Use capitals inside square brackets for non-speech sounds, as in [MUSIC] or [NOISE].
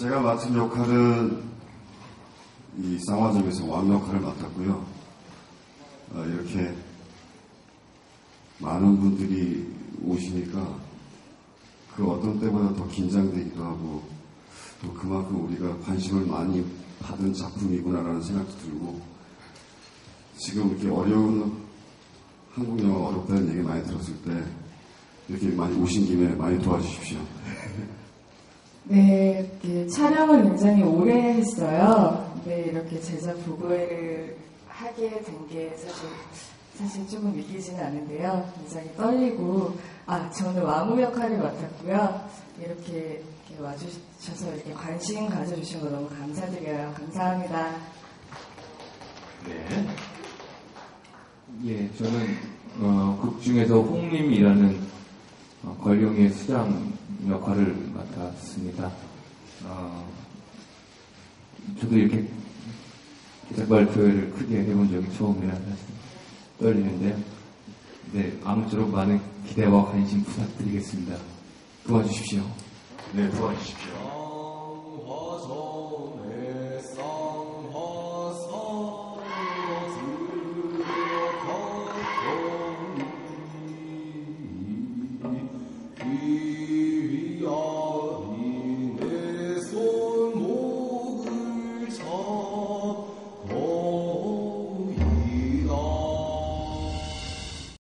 맡은 역할은 이 쌍화점에서 왕 역할을 맡았고요. 어, 이렇게 많은 분들이 오시니까 그 어떤 때보다 더 긴장되기도 하고 또 그만큼 우리가 관심을 많이 받은 작품이구나라는 생각도 들고 지금 이렇게 어려운 한국 영화 어렵다는 얘기 많이 들었을 때 이렇게 많이 오신 김에 많이 도와주십시오. [LAUGHS] 네, 촬영을 굉장히 오래 했어요. 근데 이렇게 제작 보고회를 하게 된 게 사실, 사실 조금 믿기지는 않은데요. 굉장히 떨리고, 아, 저는 와무 역할을 맡았고요. 이렇게, 이렇게 와주셔서 이렇게 관심 가져주신 거 너무 감사드려요. 감사합니다. 네. 예, 저는 어, 극 중에서 홍림이라는 어, 권룡의 수장 역할을 맡았습니다. 어, 저도 이렇게 기자 발표회를 크게 해본 적이 처음이라 사실 떨리는데요. 네, 아무쪼록 많은 기대와 관심 부탁드리겠습니다. 도와주십시오. 네, 도와주십시오.